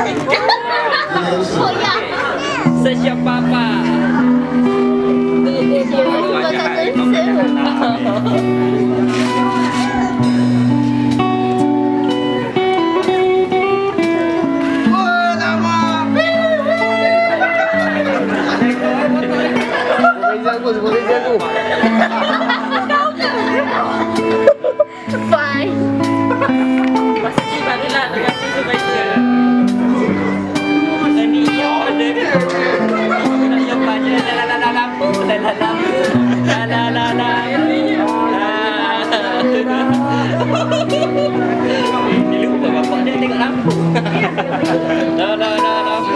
哇塞塞像爸爸 No, no, no, no.